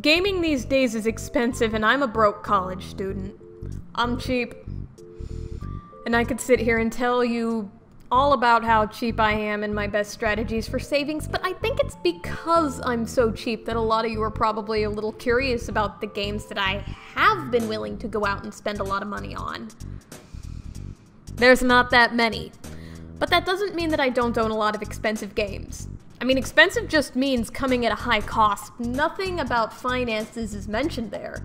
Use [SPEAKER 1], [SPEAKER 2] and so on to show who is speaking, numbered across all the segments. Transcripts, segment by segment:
[SPEAKER 1] Gaming these days is expensive, and I'm a broke college student. I'm cheap. And I could sit here and tell you all about how cheap I am and my best strategies for savings, but I think it's because I'm so cheap that a lot of you are probably a little curious about the games that I have been willing to go out and spend a lot of money on. There's not that many. But that doesn't mean that I don't own a lot of expensive games. I mean, expensive just means coming at a high cost. Nothing about finances is mentioned there.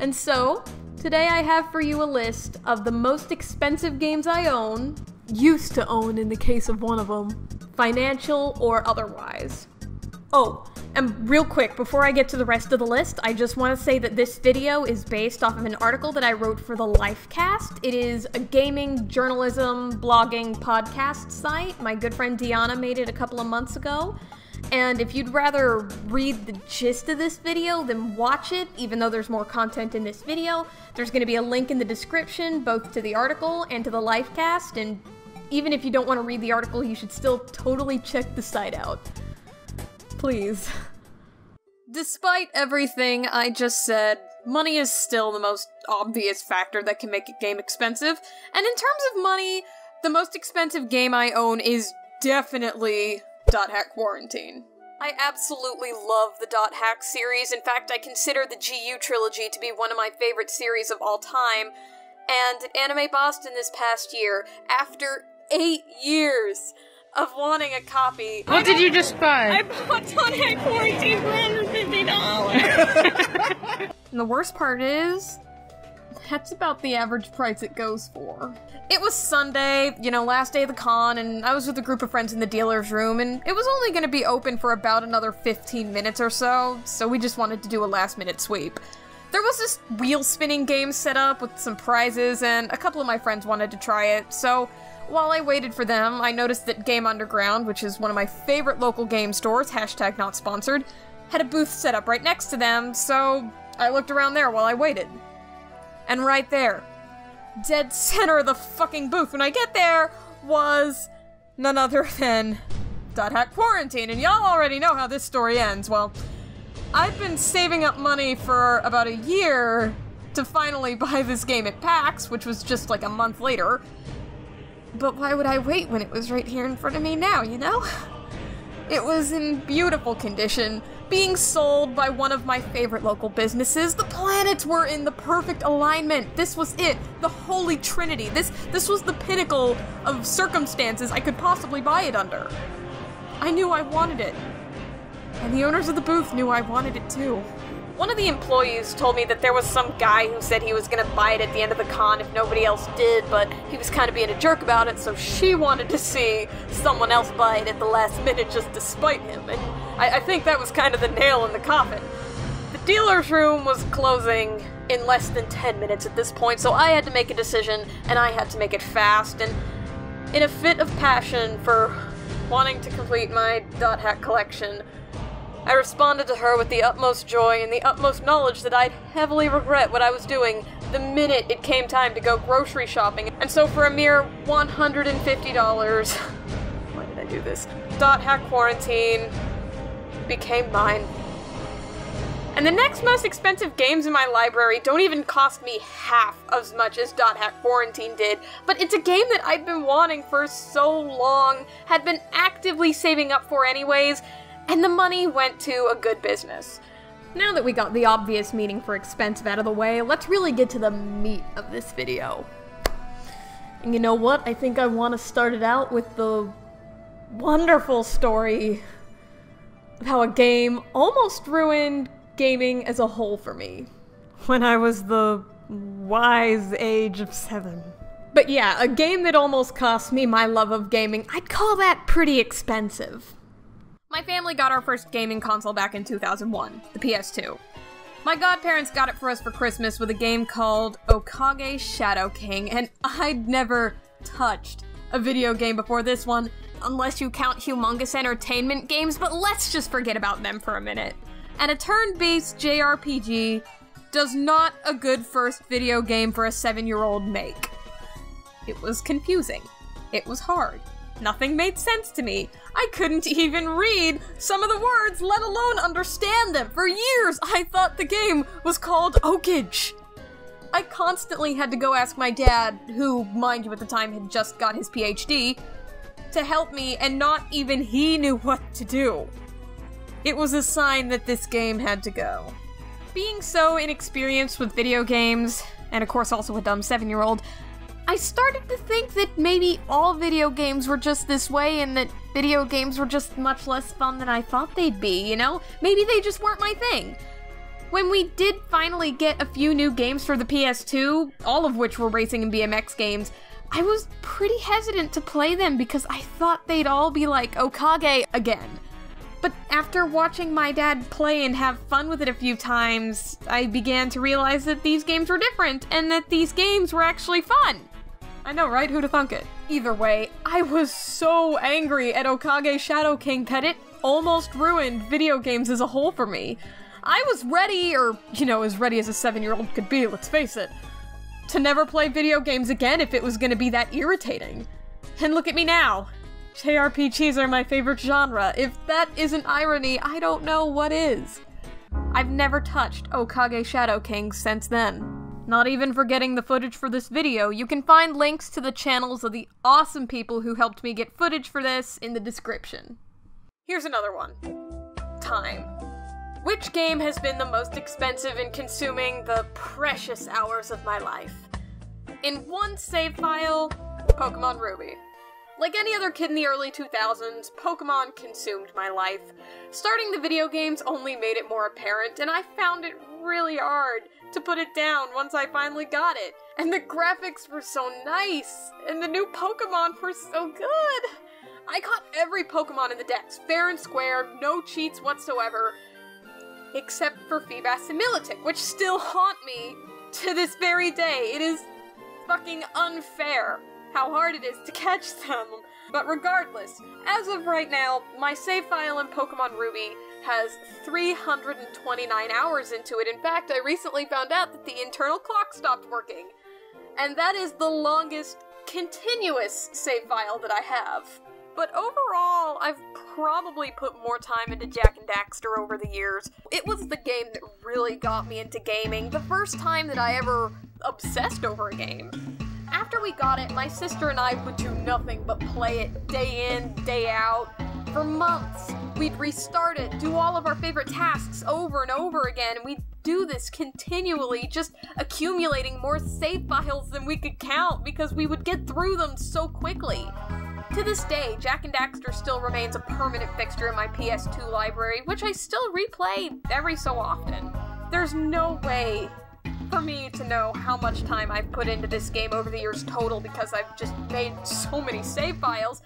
[SPEAKER 1] And so, today I have for you a list of the most expensive games I own, used to own in the case of one of them, financial or otherwise. Oh, and real quick, before I get to the rest of the list, I just want to say that this video is based off of an article that I wrote for the Lifecast. It is a gaming, journalism, blogging, podcast site. My good friend Deanna made it a couple of months ago. And if you'd rather read the gist of this video than watch it, even though there's more content in this video, there's going to be a link in the description both to the article and to the Lifecast. And even if you don't want to read the article, you should still totally check the site out. Please. Despite everything I just said, money is still the most obvious factor that can make a game expensive. And in terms of money, the most expensive game I own is definitely Dot Hack Quarantine. I absolutely love the Dot Hack series. In fact, I consider the GU trilogy to be one of my favorite series of all time. And at Anime Boston this past year, after eight years, of wanting a copy.
[SPEAKER 2] What did you just buy?
[SPEAKER 1] I bought Quarantine for $150. and the worst part is, that's about the average price it goes for. It was Sunday, you know, last day of the con, and I was with a group of friends in the dealer's room, and it was only going to be open for about another 15 minutes or so, so we just wanted to do a last minute sweep. There was this wheel spinning game set up with some prizes, and a couple of my friends wanted to try it, so while I waited for them, I noticed that Game Underground, which is one of my favorite local game stores, hashtag not sponsored, had a booth set up right next to them, so I looked around there while I waited. And right there, dead center of the fucking booth when I get there, was none other than Dot Hack Quarantine, and y'all already know how this story ends. Well, I've been saving up money for about a year to finally buy this game at PAX, which was just like a month later, but why would I wait when it was right here in front of me now, you know? It was in beautiful condition, being sold by one of my favorite local businesses. The planets were in the perfect alignment. This was it. The holy trinity. This this was the pinnacle of circumstances I could possibly buy it under. I knew I wanted it. And the owners of the booth knew I wanted it too. One of the employees told me that there was some guy who said he was gonna buy it at the end of the con if nobody else did, but he was kind of being a jerk about it, so she wanted to see someone else buy it at the last minute just to spite him, and I, I think that was kind of the nail in the coffin. The dealer's room was closing in less than 10 minutes at this point, so I had to make a decision, and I had to make it fast, and in a fit of passion for wanting to complete my dot hack collection, I responded to her with the utmost joy and the utmost knowledge that I'd heavily regret what I was doing the minute it came time to go grocery shopping. And so for a mere $150, why did I do this? Dot Hack Quarantine became mine. And the next most expensive games in my library don't even cost me half as much as Dot Hack Quarantine did, but it's a game that I've been wanting for so long, had been actively saving up for anyways, and the money went to a good business. Now that we got the obvious meaning for expensive out of the way, let's really get to the meat of this video. And you know what? I think I want to start it out with the wonderful story of how a game almost ruined gaming as a whole for me. When I was the wise age of seven. But yeah, a game that almost cost me my love of gaming, I'd call that pretty expensive. My family got our first gaming console back in 2001, the PS2. My godparents got it for us for Christmas with a game called Okage Shadow King, and I'd never touched a video game before this one, unless you count humongous entertainment games, but let's just forget about them for a minute. And a turn-based JRPG does not a good first video game for a seven-year-old make. It was confusing. It was hard. Nothing made sense to me. I couldn't even read some of the words, let alone understand them. For years, I thought the game was called Oakage. I constantly had to go ask my dad, who, mind you, at the time had just got his PhD, to help me, and not even he knew what to do. It was a sign that this game had to go. Being so inexperienced with video games, and of course also a dumb seven year old, I started to think that maybe all video games were just this way and that video games were just much less fun than I thought they'd be, you know? Maybe they just weren't my thing. When we did finally get a few new games for the PS2, all of which were racing and BMX games, I was pretty hesitant to play them because I thought they'd all be like Okage again. But after watching my dad play and have fun with it a few times, I began to realize that these games were different and that these games were actually fun. I know, right? Who'da thunk it? Either way, I was so angry at Okage Shadow King that it almost ruined video games as a whole for me. I was ready, or, you know, as ready as a seven year old could be, let's face it, to never play video games again if it was gonna be that irritating. And look at me now. JRPGs are my favorite genre. If that isn't irony, I don't know what is. I've never touched Okage Shadow King since then. Not even forgetting the footage for this video, you can find links to the channels of the awesome people who helped me get footage for this in the description. Here's another one. Time. Which game has been the most expensive in consuming the precious hours of my life? In one save file, Pokemon Ruby. Like any other kid in the early 2000s, Pokemon consumed my life. Starting the video games only made it more apparent, and I found it really hard to put it down once I finally got it. And the graphics were so nice, and the new Pokemon were so good. I caught every Pokemon in the Dex, fair and square, no cheats whatsoever, except for Feebas and Milotic, which still haunt me to this very day. It is fucking unfair how hard it is to catch them. But regardless, as of right now, my save file in Pokemon Ruby has 329 hours into it. In fact, I recently found out that the internal clock stopped working. And that is the longest continuous save file that I have. But overall, I've probably put more time into Jak and Daxter over the years. It was the game that really got me into gaming, the first time that I ever obsessed over a game. After we got it, my sister and I would do nothing but play it day in, day out, for months. We'd restart it, do all of our favorite tasks over and over again, and we'd do this continually, just accumulating more save files than we could count because we would get through them so quickly. To this day, Jak and Daxter still remains a permanent fixture in my PS2 library, which I still replay every so often. There's no way for me to know how much time I've put into this game over the years total because I've just made so many save files,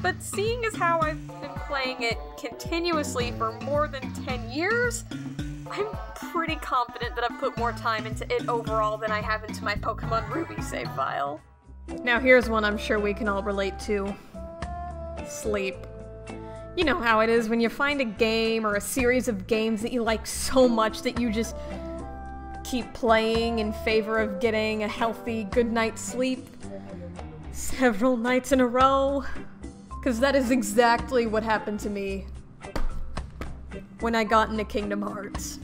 [SPEAKER 1] but seeing as how I've been playing it continuously for more than 10 years, I'm pretty confident that I've put more time into it overall than I have into my Pokemon Ruby save file. Now here's one I'm sure we can all relate to. Sleep. You know how it is when you find a game or a series of games that you like so much that you just keep playing in favor of getting a healthy good night's sleep several nights in a row. Because that is exactly what happened to me when I got into Kingdom Hearts.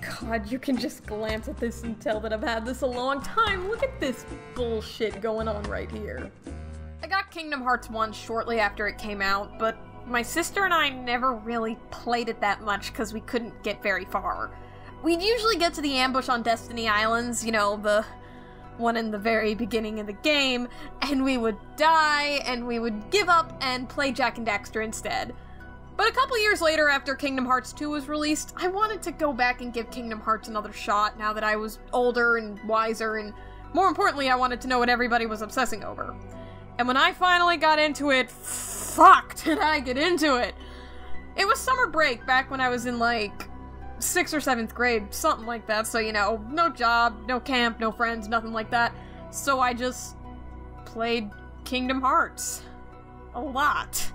[SPEAKER 1] God, you can just glance at this and tell that I've had this a long time. Look at this bullshit going on right here. I got Kingdom Hearts 1 shortly after it came out, but my sister and I never really played it that much because we couldn't get very far. We'd usually get to the ambush on Destiny Islands, you know, the one in the very beginning of the game, and we would die, and we would give up and play Jak and Daxter instead. But a couple years later, after Kingdom Hearts 2 was released, I wanted to go back and give Kingdom Hearts another shot now that I was older and wiser, and more importantly, I wanted to know what everybody was obsessing over. And when I finally got into it, fuck did I get into it! It was summer break back when I was in like sixth or seventh grade, something like that. So, you know, no job, no camp, no friends, nothing like that. So I just played Kingdom Hearts. A lot.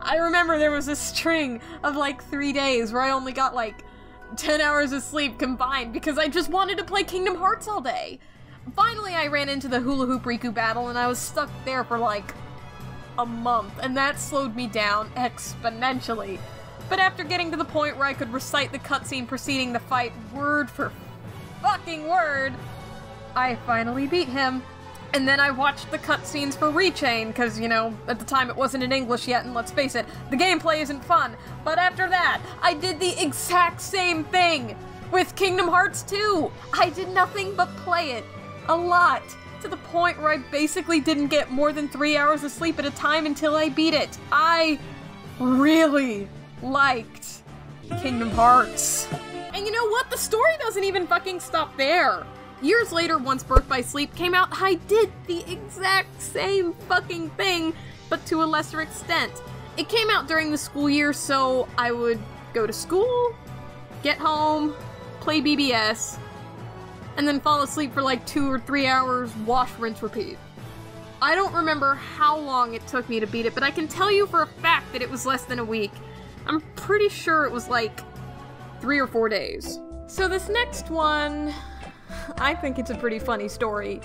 [SPEAKER 1] I remember there was a string of like three days where I only got like 10 hours of sleep combined because I just wanted to play Kingdom Hearts all day. Finally, I ran into the Hula Hoop Riku battle and I was stuck there for like a month, and that slowed me down exponentially. But after getting to the point where I could recite the cutscene preceding the fight word for fucking word, I finally beat him. And then I watched the cutscenes for Rechain, because, you know, at the time it wasn't in English yet, and let's face it, the gameplay isn't fun. But after that, I did the exact same thing with Kingdom Hearts 2. I did nothing but play it. A lot. To the point where I basically didn't get more than three hours of sleep at a time until I beat it. I really liked Kingdom Hearts. And you know what? The story doesn't even fucking stop there. Years later, once Birth by Sleep came out, I did the exact same fucking thing, but to a lesser extent. It came out during the school year, so I would go to school, get home, play BBS, and then fall asleep for like two or three hours, wash, rinse, repeat. I don't remember how long it took me to beat it, but I can tell you for a fact that it was less than a week. I'm pretty sure it was like three or four days. So this next one, I think it's a pretty funny story.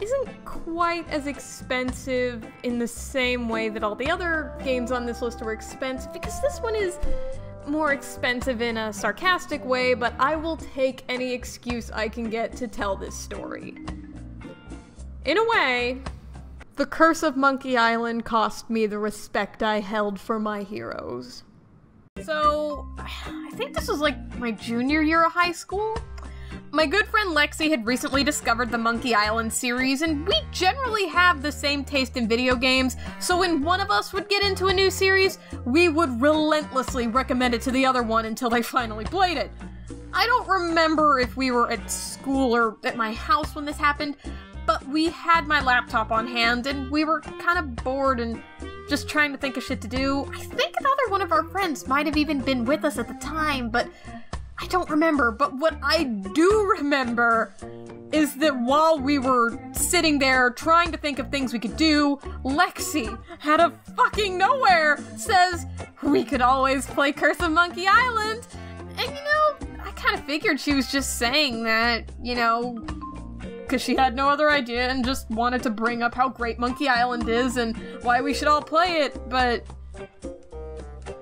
[SPEAKER 1] Isn't quite as expensive in the same way that all the other games on this list were expensive, because this one is more expensive in a sarcastic way, but I will take any excuse I can get to tell this story. In a way, the Curse of Monkey Island cost me the respect I held for my heroes. So, I think this was like my junior year of high school. My good friend Lexi had recently discovered the Monkey Island series, and we generally have the same taste in video games, so when one of us would get into a new series, we would relentlessly recommend it to the other one until they finally played it. I don't remember if we were at school or at my house when this happened, but we had my laptop on hand and we were kind of bored and just trying to think of shit to do. I think another one of our friends might have even been with us at the time, but I don't remember. But what I do remember is that while we were sitting there trying to think of things we could do, Lexi, out of fucking nowhere, says we could always play Curse of Monkey Island. And you know, I kind of figured she was just saying that, you know, because she had no other idea and just wanted to bring up how great Monkey Island is and why we should all play it, but.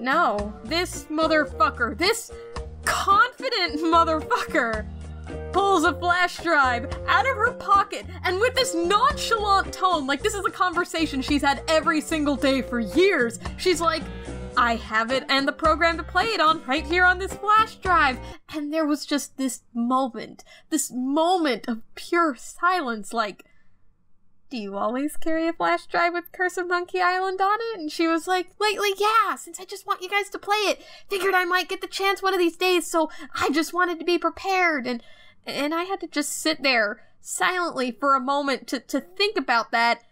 [SPEAKER 1] No. This motherfucker, this confident motherfucker, pulls a flash drive out of her pocket and with this nonchalant tone, like this is a conversation she's had every single day for years, she's like, I have it and the program to play it on right here on this flash drive. And there was just this moment, this moment of pure silence, like, do you always carry a flash drive with Curse of Monkey Island on it? And she was like, lately, yeah, since I just want you guys to play it. Figured I might get the chance one of these days, so I just wanted to be prepared. And, and I had to just sit there silently for a moment to, to think about that,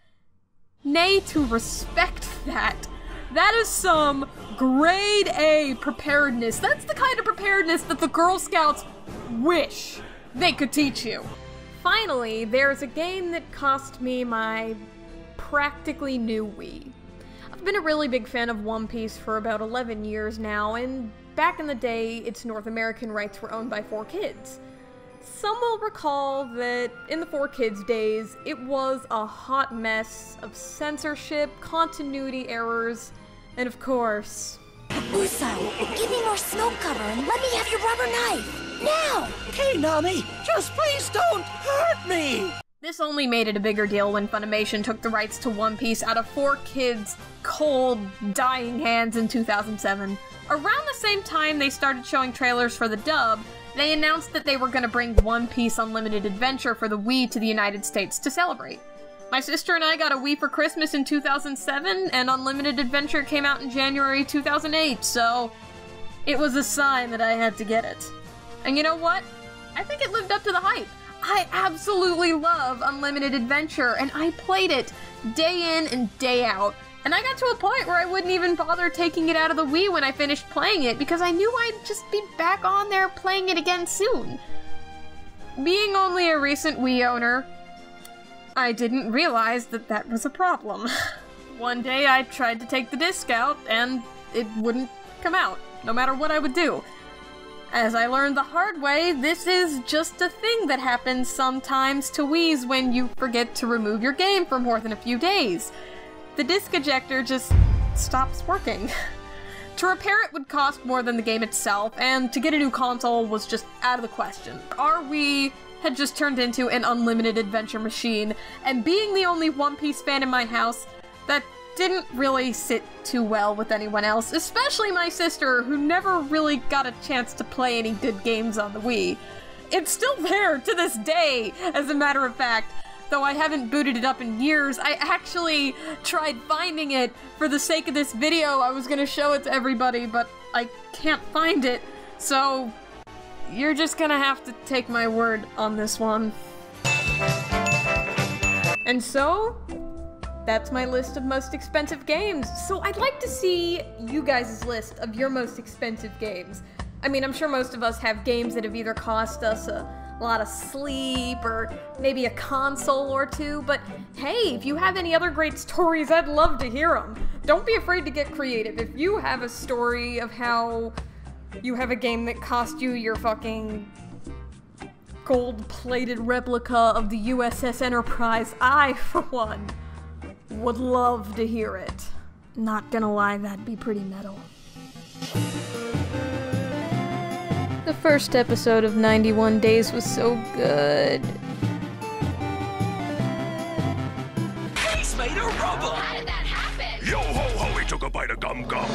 [SPEAKER 1] nay, to respect that. That is some grade A preparedness. That's the kind of preparedness that the Girl Scouts wish they could teach you. Finally, there's a game that cost me my practically new Wii. I've been a really big fan of One Piece for about 11 years now, and back in the day, its North American rights were owned by 4Kids. Some will recall that in the 4Kids days, it was a hot mess of censorship, continuity errors, and of course...
[SPEAKER 2] Usopp, give me more smoke cover and let me have your rubber knife! Now!
[SPEAKER 3] Hey, Nami, just please don't hurt me!
[SPEAKER 1] This only made it a bigger deal when Funimation took the rights to One Piece out of 4Kids' cold, dying hands in 2007. Around the same time they started showing trailers for the dub, they announced that they were going to bring One Piece Unlimited Adventure for the Wii to the United States to celebrate. My sister and I got a Wii for Christmas in 2007, and Unlimited Adventure came out in January 2008, so it was a sign that I had to get it. And you know what? I think it lived up to the hype. I absolutely love Unlimited Adventure, and I played it day in and day out. And I got to a point where I wouldn't even bother taking it out of the Wii when I finished playing it because I knew I'd just be back on there playing it again soon. Being only a recent Wii owner, I didn't realize that that was a problem. One day I tried to take the disc out, and it wouldn't come out, no matter what I would do. As I learned the hard way, this is just a thing that happens sometimes to Wii's when you forget to remove your game for more than a few days. the disc ejector just stops working. to repair it would cost more than the game itself, and to get a new console was just out of the question. Are Wii had just turned into an unlimited adventure machine, and being the only One Piece fan in my house, that didn't really sit too well with anyone else, especially my sister, who never really got a chance to play any good games on the Wii. It's still there to this day, as a matter of fact. Though I haven't booted it up in years, I actually tried finding it for the sake of this video. I was gonna show it to everybody, but I can't find it. So, you're just gonna have to take my word on this one. And so, that's my list of most expensive games. So I'd like to see you guys' list of your most expensive games. I mean, I'm sure most of us have games that have either cost us a lot of sleep or maybe a console or two, but hey, if you have any other great stories, I'd love to hear them. Don't be afraid to get creative. If you have a story of how you have a game that cost you your fucking gold plated replica of the USS Enterprise, I, for one, would love to hear it. Not gonna lie, that'd be pretty metal. The first episode of 91 Days was so good.
[SPEAKER 3] He's made a rubber!
[SPEAKER 4] How did that happen?
[SPEAKER 5] Yo ho ho, he took a bite of gum gum.